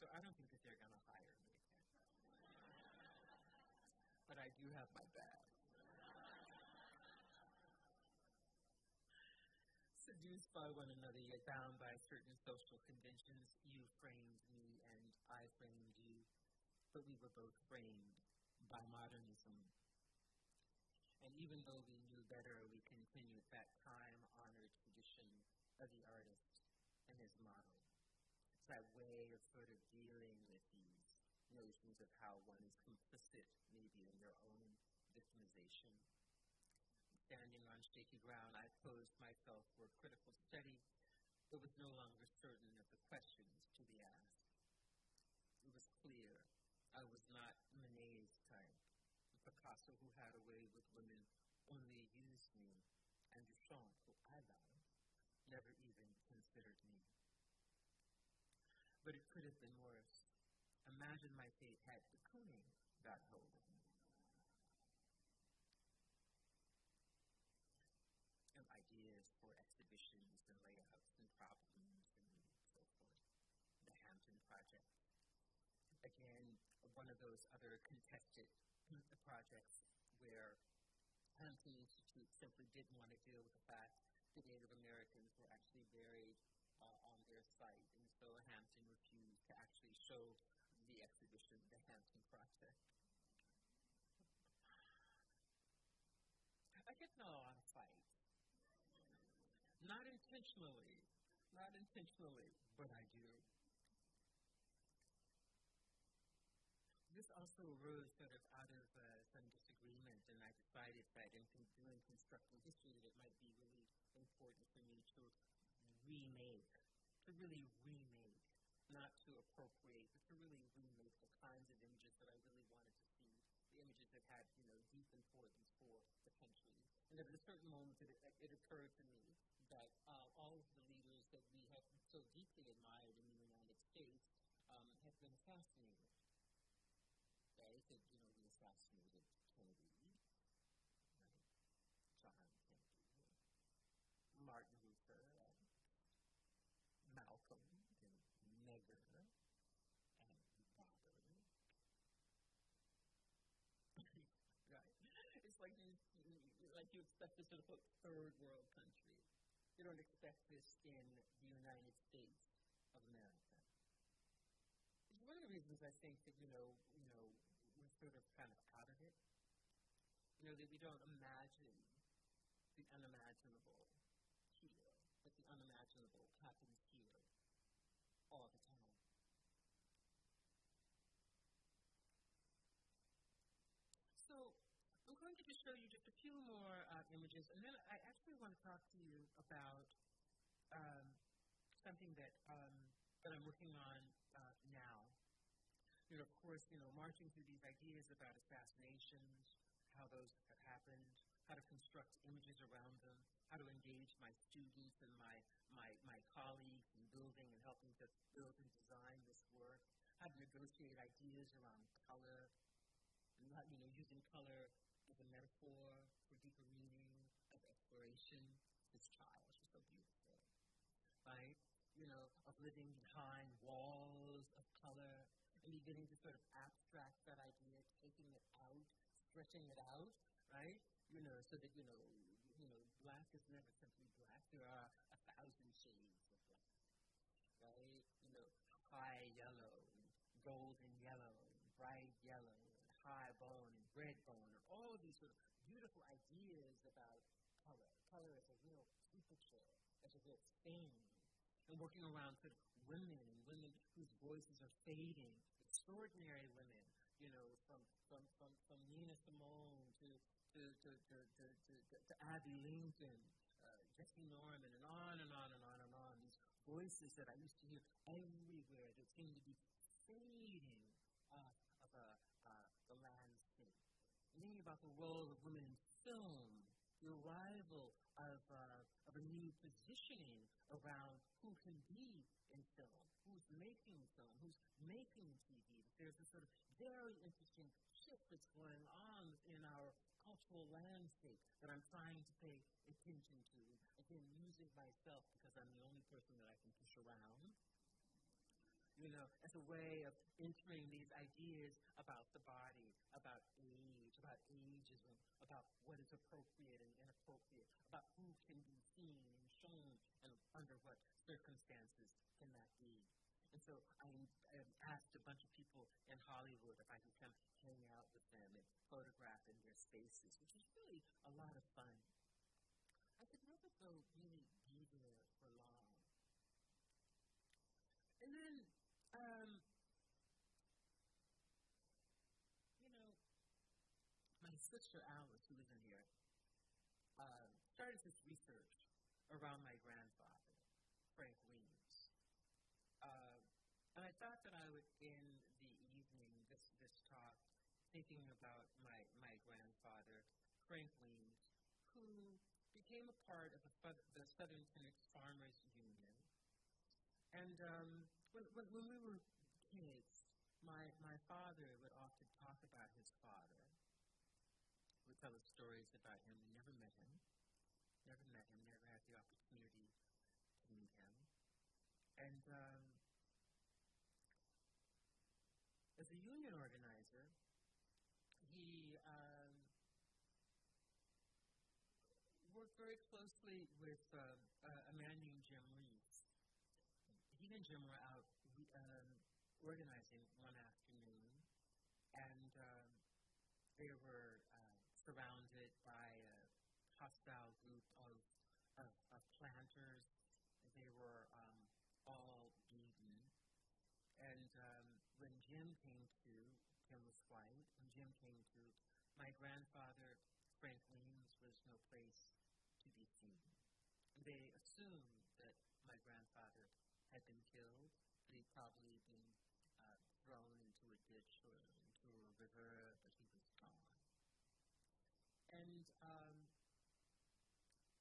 So I don't think that they're going to hire me but I do have my bag. Seduced by one another, yet bound by certain social conventions, you framed me and I framed you, but we were both framed by modernism. And even though we knew better, we continued that time honored tradition of the artist and his model. It's that way of sort of dealing with these notions of how one is complicit maybe in their own victimization. Standing on shaky ground, I posed myself for a critical study. It was no longer certain of the questions to be asked. It was clear I was not Manet's type. Picasso, who had a way with women, only used me, and Duchamp, who I loved, never even considered me. But it could have been worse. Imagine my fate had Kooning got hold of me. And ideas for exhibitions and layouts and problems and so forth. The Hampton Project. Again, one of those other contested projects where Hampton Institute simply didn't want to deal with the fact that Native Americans were actually buried uh, on their site, and so Hampton refused to actually show the exhibition, the Hampton Project. I get in a lot of fights. Not intentionally, not intentionally, but I do. This also arose sort of out of uh, some disagreement, and I decided that in doing constructing history, that it might be really important for me to remake, to really remake not to appropriate, but to really remake the kinds of images that I really wanted to see, the images that had, you know, deep importance for the country. And at a certain moment, it, it occurred to me that uh, all of the leaders that we have so deeply admired in the United States um, have been assassinated. Right? That, you know, we assassinated Kennedy, right? John Kennedy, Martin Luther, Malcolm, and Medgar, and Robert. right? It's like you, like you expect this in a third world country. You don't expect this in the United States of America. It's one of the reasons I think that you know, sort of kind of out of it. You know that we don't imagine the unimaginable here, but the unimaginable happens here all the time. So I'm going to just show you just a few more uh, images, and then I actually want to talk to you about um, something that um, that I'm working on uh, now. You know, of course, you know, marching through these ideas about assassinations, how those have happened, how to construct images around them, how to engage my students and my, my, my colleagues in building and helping to build and design this work, how to negotiate ideas around color, how, you know, using color as a metaphor for deeper meaning, of exploration. This child, she's so beautiful, right? You know, of living behind walls of color beginning to sort of abstract that idea, taking it out, stretching it out, right? You know, so that, you know, you know, black is never simply black. There are a thousand shades of black, right? You know, high yellow, golden yellow, bright yellow, high bone, and red bone, and all of these sort of beautiful ideas about color. Color as a real temperature, as a real thing. And working around sort of women and women whose voices are fading, extraordinary women, you know, from, from, from, from Nina Simone to, to, to, to, to, to, to, Abbey Lincoln, uh, Jessye Norman, and on and on and on and on. These voices that I used to hear everywhere that seem to be fading off of a, uh, the landscape. Thinking about the role of women in film, the arrival of, uh, of a new positioning around who can be in film, who's making film, who's making TV. There's a sort of very interesting shift that's going on in our cultural landscape that I'm trying to pay attention to. Again, music myself because I'm the only person that I can push around you know, as a way of entering these ideas about the body, about age, about ageism, about what is appropriate and inappropriate, about who can be seen and shown, and under what circumstances can that be. And so I, I asked a bunch of people in Hollywood if I could come hang out with them and photograph in their spaces, which was really a lot of fun. I could never, though, really be there for long. And then um, you know, my sister Alice, who in here, uh, started this research around my grandfather, Frank Weems. Uh, and I thought that I would end the evening, this, this talk, thinking about my, my grandfather, Frank Weems, who became a part of the, the Southern Phoenix Farmers Union. And um, when, when, we were kids, my, my father would often talk about his father. Would tell us stories about him. We never met him. Never met him. Never the opportunity to meet him. And um, as a union organizer, he um, worked very closely with uh, a man named Jim Reeves he and Jim were out um, organizing one afternoon, and um, they were uh, surrounded by a hostile group of, of, of planters. They were um, all beaten. And um, when Jim came to, Jim was white, when Jim came to, my grandfather, Frank Weems, was no place to be seen. They assumed that my grandfather had been killed, that he'd probably been uh, thrown into a ditch or into a river, but he was gone. And um,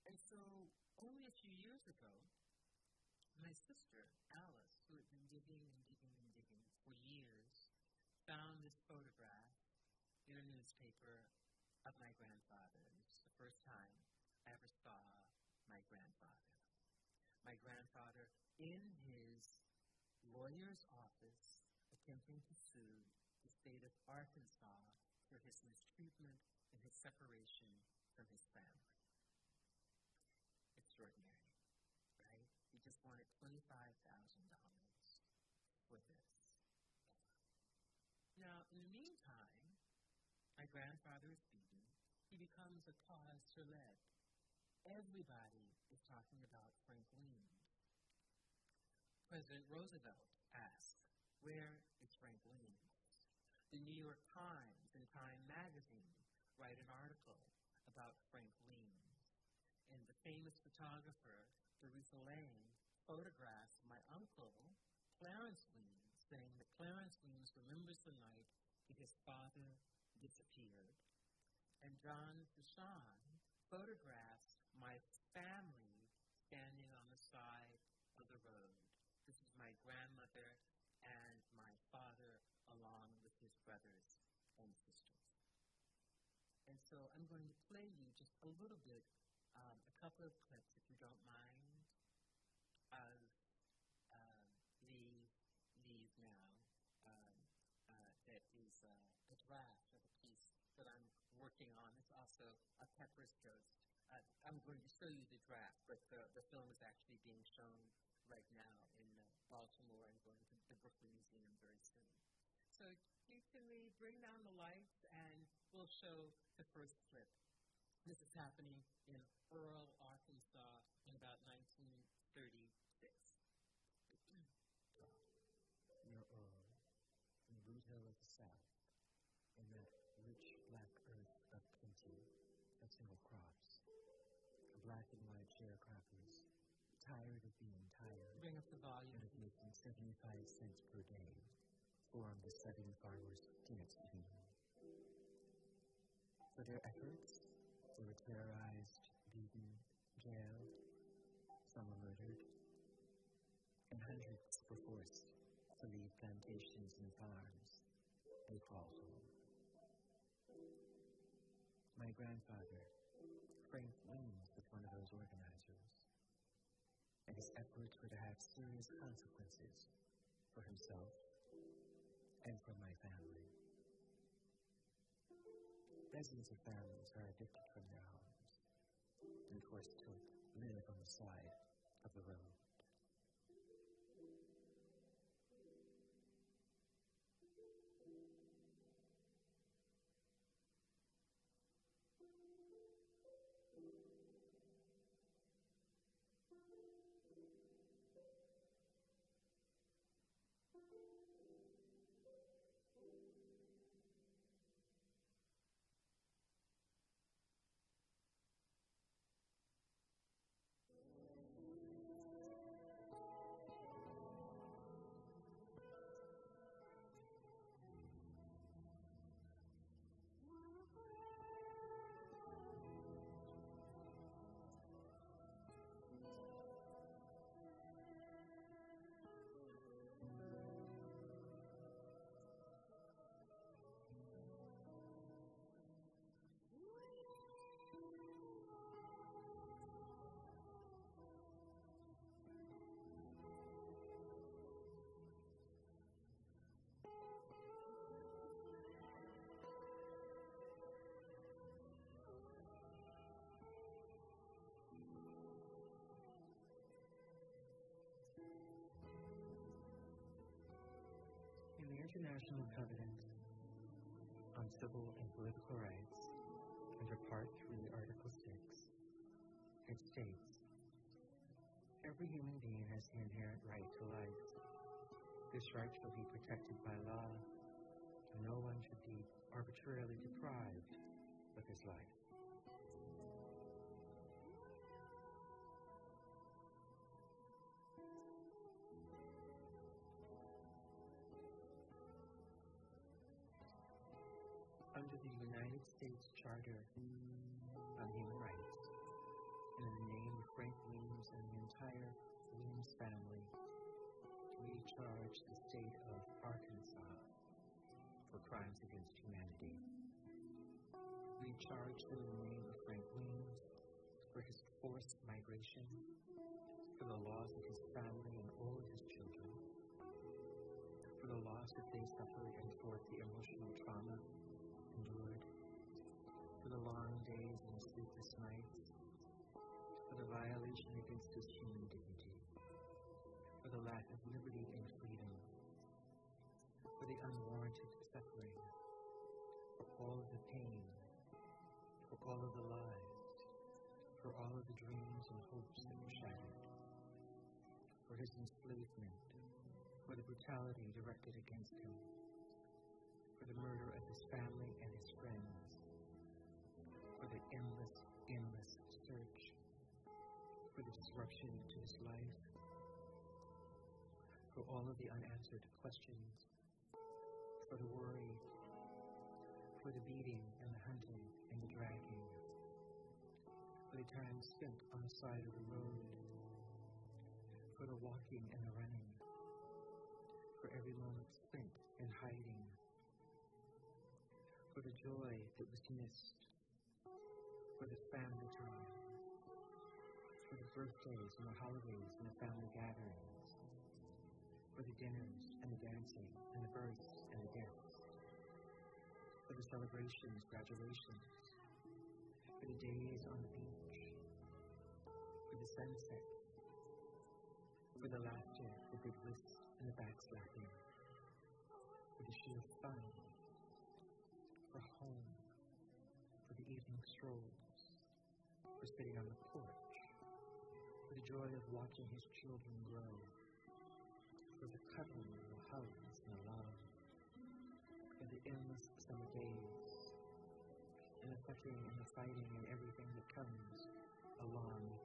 and so only a few years ago, my sister Alice, who had been digging and digging and digging for years, found this photograph in a newspaper of my grandfather. This is the first time I ever saw my grandfather. My grandfather in his lawyer's office attempting to sue the state of Arkansas for his mistreatment and his separation from his family. Extraordinary, right? He just wanted $25,000 for this. Now, in the meantime, grandfather is beaten. He becomes a cause célèbre. Everybody is talking about Frank Weems. President Roosevelt asked, Where is Frank Weems? The New York Times and Time Magazine write an article about Frank Weems. And the famous photographer, Dorothea Lange, photographs my uncle, Clarence Weems, saying that Clarence Weems remembers the night that his father disappeared. And John Vachon photographs my family standing on the side of the road This is my grandmother and my father along with his brothers and sisters. And so I'm going to play you just a little bit, um, a couple of clips, if you don't mind, of um, Leave, Leave Now. Um, uh, that is uh, a draft of a piece that I'm working on. It's also a Pepper's Ghost. Uh, I'm going to show you the draft, but the, the film is actually being shown right now in uh, Baltimore and going to the Brooklyn Museum very soon. So can we bring down the lights and we'll show the first clip. This is happening in Earle, Arkansas in about 1936. Near Earle, in the root hill of the South, in that rich black earth of single crops, A black and white sharecroppers, tired of being tired, Bring up the volume. of making 75 cents per day, form the Southern Farmers Dance Team. For their efforts, they were terrorized, beaten, jailed, some were murdered, and hundreds were forced to leave plantations and farms. They crawled home. My grandfather, Frank Weems, was one of those organizers, and his efforts were to have serious consequences for himself and for my family. Dozens of families are evicted from their homes and forced to live on the side of the road. International Covenant on Civil and Political Rights, under Part 3, Article 6, it states, Every human being has the inherent right to life. This right shall be protected by law, and no one should be arbitrarily deprived of his life. Entire Weems family, we charge the state of Arkansas for crimes against humanity. We charge the name of Frank Weems for his forced migration, his enslavement, for the brutality directed against him, for the murder of his family and his friends, for the endless, endless search, for the disruption to his life, for all of the unanswered questions, for the worry, for the beating and the hunting and the dragging, for the time spent on the side of the road, for the walking and the running, for every moment spent in hiding, for the joy that was missed, for the family time, for the birthdays and the holidays and the family gatherings, for the dinners and the dancing and the births and the deaths, for the celebrations, graduations, for the days on the beach, for the sunset, for the laughter, the big whist, and the backslapping, for the sheer fun, for home, for the evening strolls, for sitting on the porch, for the joy of watching his children grow, for the cuddling and the hugs and the love, for the endless summer days, and the fussing and the fighting and everything that comes along with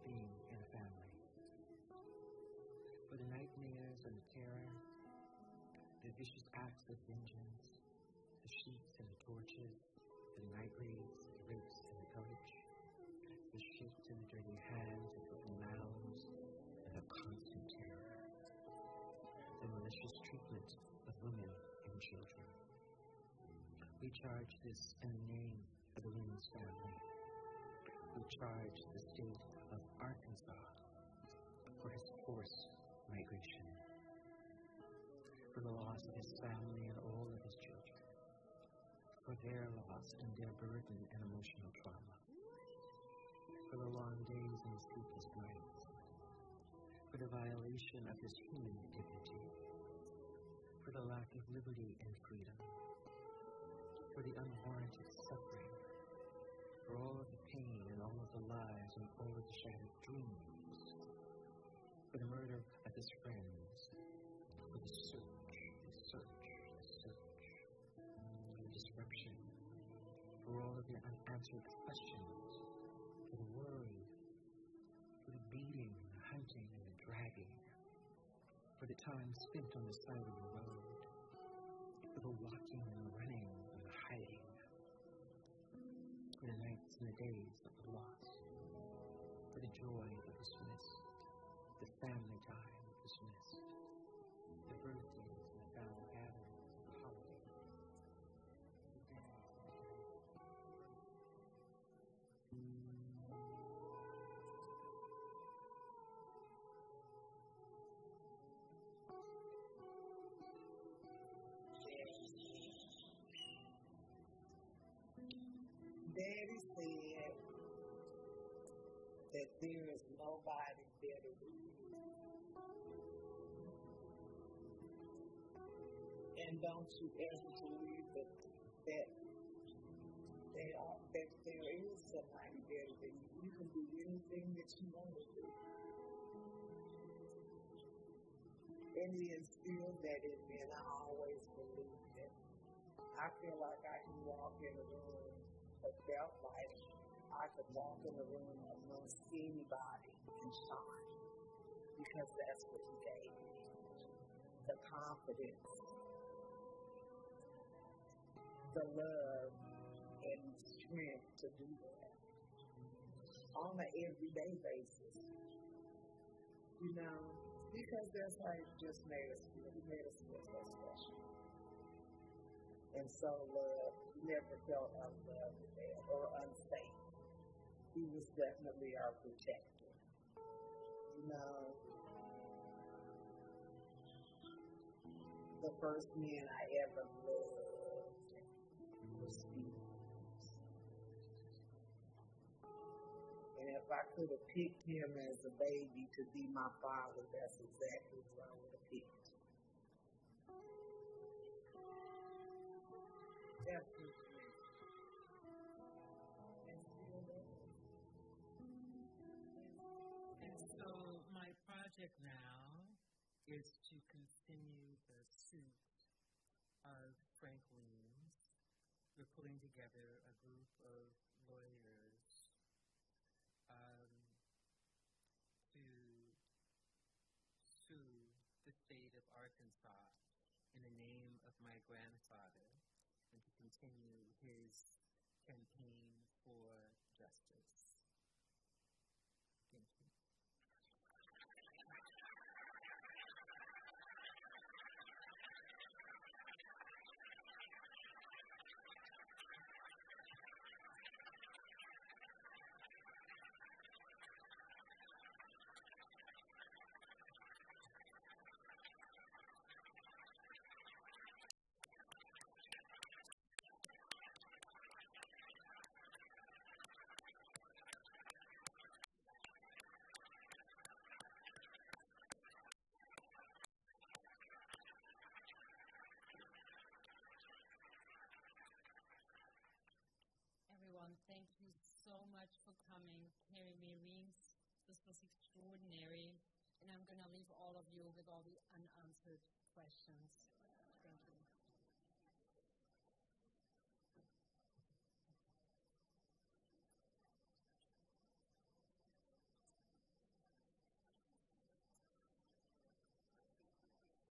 and the terror, the vicious acts of vengeance, the sheets and the torches, the night raids, the rapes and the pillage, the shit and the dirty hands and the mouths, and the constant terror, the malicious treatment of women and children. We charge this in the name of the Williams family. We charge the state of Arkansas for his forced migration, the loss of his family and all of his children, for their loss and their burden and emotional trauma, for the long days and sleepless nights, for the violation of his human dignity, for the lack of liberty and freedom, for the unwarranted suffering, for all of the pain and all of the lies and all of the shattered dreams, for the murder of his friends, for the search, search, the search, for the disruption, for all of the unanswered questions, for the worry, for the beating, the hunting, and the dragging, for the time spent on the side of the road, for the walking and the running and the hiding, for the nights and the days that were lost, for the joy that was missed, the family Daddy said that there is nobody better than you. And don't you ever believe that, that they are, uh, that there is somebody better than you. You can do anything that you want to do. And he instilled that in me, and I always believe that. I feel like I can walk in a room that felt like I could walk in a room amongst anybody and shine. Because that's what he gave me. The confidence, the love, and strength to do that. On an everyday basis. You know, because that's how he just made us feel. He made us feel so special. And so uh, love never felt unloved or unsafe. He was definitely our protector. You know, the first man I ever loved was Steve. And if I could have picked him as a baby to be my father, that's exactly who I would have picked. And so my project now is to continue the suit of Frank Weems. We're pulling together a group of lawyers um, to sue the state of Arkansas in the name of my grandfather continue his campaign for justice. Thank you so much for coming, Carrie Mae Weems. This was extraordinary. And I'm going to leave all of you with all the unanswered questions.